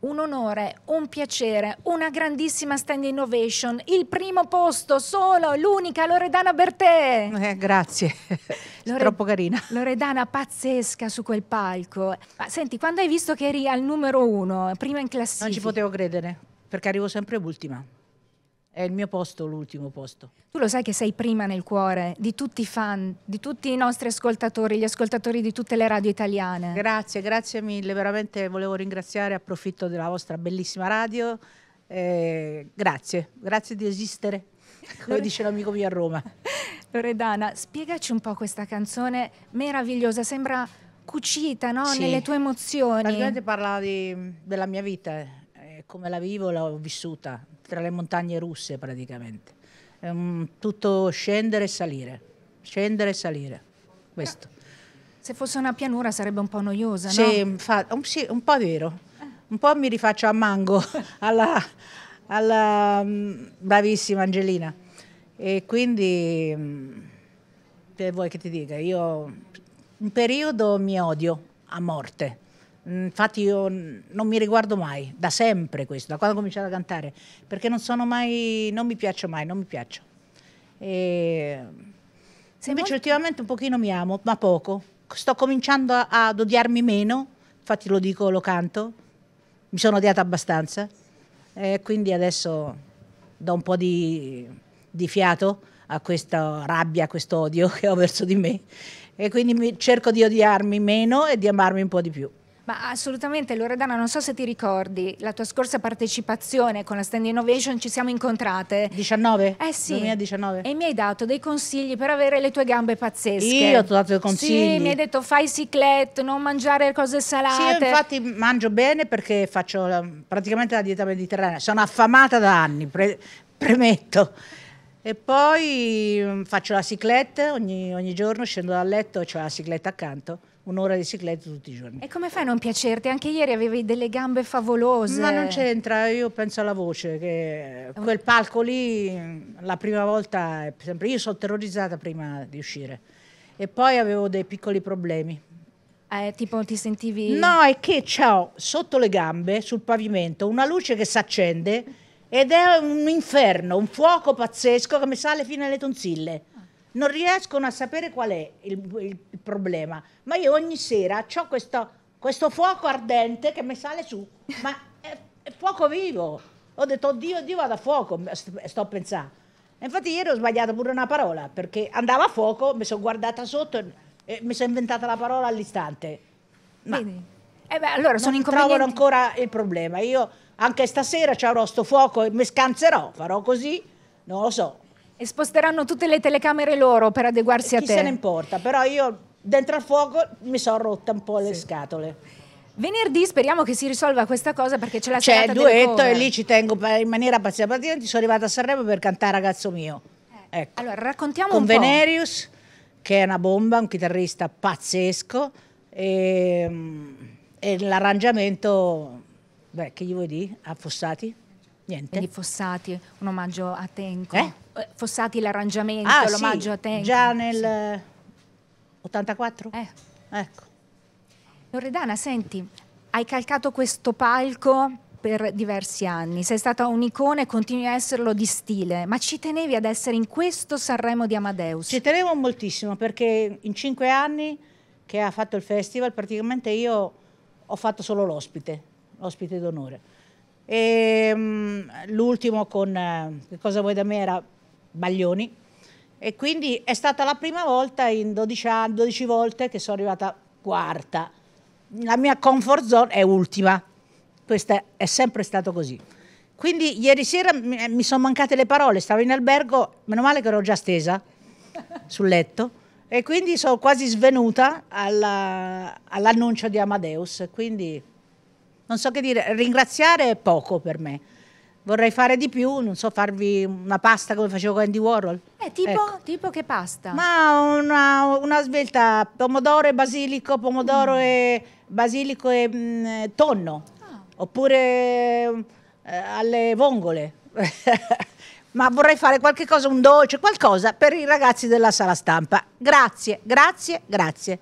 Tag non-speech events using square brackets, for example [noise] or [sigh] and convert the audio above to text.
Un onore, un piacere, una grandissima stand innovation, il primo posto solo, l'unica Loredana Bertè. Eh, grazie, [laughs] Lore- troppo carina. Loredana pazzesca su quel palco. Ma senti, quando hai visto che eri al numero uno, prima in classifica? Non ci potevo credere, perché arrivo sempre ultima. È il mio posto, l'ultimo posto. Tu lo sai che sei prima nel cuore di tutti i fan, di tutti i nostri ascoltatori, gli ascoltatori di tutte le radio italiane. Grazie, grazie mille, veramente volevo ringraziare, approfitto della vostra bellissima radio. Eh, grazie, grazie di esistere, come [laughs] dice l'amico mio a Roma. Loredana, spiegaci un po' questa canzone meravigliosa, sembra cucita no? Sì. nelle tue emozioni. Praticamente parla di- della mia vita, eh, come la vivo, l'ho vissuta, tra le montagne russe praticamente. È un- tutto scendere e salire, scendere e salire, questo. Se fosse una pianura sarebbe un po' noiosa, no? Sì, infa- un, sì, un po' vero. Un po' mi rifaccio a Mango, [laughs] alla, alla, mm, bravissima Angelina. E quindi, mm, che vuoi che ti dica? Io un periodo mi odio a morte. Mm, Infatti io non mi riguardo mai, da sempre questo, da quando ho cominciato a cantare, perché non sono mai, non mi piaccio mai, non mi piaccio. E Sei Invece molto- ultimamente un pochino mi amo, ma poco. Sto cominciando a- ad odiarmi meno, infatti lo dico, lo canto, mi sono odiata abbastanza e quindi adesso do un po' di, di fiato a questa rabbia, a questo odio [laughs] che ho verso di me e quindi mi- cerco di odiarmi meno e di amarmi un po' di più. Ma assolutamente, Loredana, non so se ti ricordi, la tua scorsa partecipazione con la Stand Innovation ci siamo incontrate. 19? Eh sì. 2019? E mi hai dato dei consigli per avere le tue gambe pazzesche. Io ti ho dato dei consigli. Sì, mi hai detto fai ciclette, non mangiare cose Sì, salate. io infatti mangio bene perché faccio praticamente la dieta mediterranea. Sono affamata da anni, pre- premetto. E poi mm, faccio la cicletta ogni, ogni giorno, scendo dal letto e ho la cicletta accanto, un'ora di cicletta tutti i giorni. E come fai a non piacerti? Anche ieri avevi delle gambe favolose. Ma non c'entra, io penso alla voce, che quel palco lì, mm, la prima volta, è sempre, io sono terrorizzata prima di uscire. E poi avevo dei piccoli problemi. Eh, tipo ti sentivi... No, è che ho sotto le gambe, sul pavimento, una luce che si accende ed è un inferno, un fuoco pazzesco che mi sale fino alle tonsille. Non riescono a sapere qual è il, il- il problema, ma io ogni sera ho questo, questo fuoco ardente che mi sale su, ma è, è fuoco vivo. Ho detto, oddio, oddio, vado a fuoco, st- sto a pensare. E infatti ieri ho sbagliato pure una parola, perché andava a fuoco, mi sono guardata sotto e, e mi sono inventata la parola all'istante. Ma Vedi? Eh beh, allora sono non trovano ancora il problema. Io anche stasera ci avrò sto fuoco e mi scanzerò, farò così, non lo so. E sposteranno tutte le telecamere loro per adeguarsi a Chi te. se ne importa, però io dentro al fuoco mi sono rotta un po' le scatole. Venerdì speriamo che si risolva questa cosa perché c'è la C'è il duetto e lì ci tengo in maniera. Praticamente sono arrivata a Sanremo per cantare Ragazzo mio. Ecco. Allora, raccontiamo Con un po'. Venerius, che è una bomba, un chitarrista pazzesco. E, mm, e l'arrangiamento, beh, che gli vuoi dire? A Fossati? Niente. Quindi Fossati, un omaggio a Tenco. Eh? Eh, Fossati l'arrangiamento, Ah, sì, l'omaggio a Tenco. già nel 84? Eh. Ecco. Loredana, senti, hai calcato questo palco per diversi anni, sei stata un'icona e continui a esserlo di stile, ma ci tenevi ad essere in questo Sanremo di Amadeus. Ci tenevo moltissimo perché in cinque anni che ha fatto il festival praticamente io ho fatto solo l'ospite, l'ospite d'onore. E, mm, l'ultimo con eh, Che cosa vuoi da me era Baglioni e quindi è stata la prima volta in 12, anni, 12 volte che sono arrivata quarta. La mia comfort zone è ultima, questo è sempre stato così. Quindi ieri sera mi, mi sono mancate le parole, stavo in albergo, meno male che ero già stesa [laughs] sul letto e quindi sono quasi svenuta alla- all'annuncio di Amadeus, quindi non so che dire, ringraziare è poco per me. Vorrei fare di più, non so, farvi una pasta come facevo con Andy Warhol. Eh, tipo, Ecco. tipo che pasta? Ma una, una svelta, pomodoro e basilico, pomodoro e basilico e mm, tonno, oppure eh, alle vongole. [laughs] Ma vorrei fare qualche cosa, un dolce, qualcosa per i ragazzi della sala stampa. Grazie, grazie, grazie.